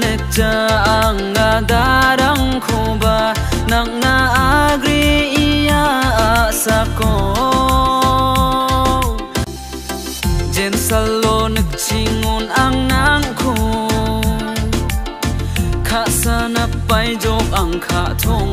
ne cha anga darang khuba nak na agri ia asako jen salo nak chingun ang nang khu kha sana pai jok ang kha thong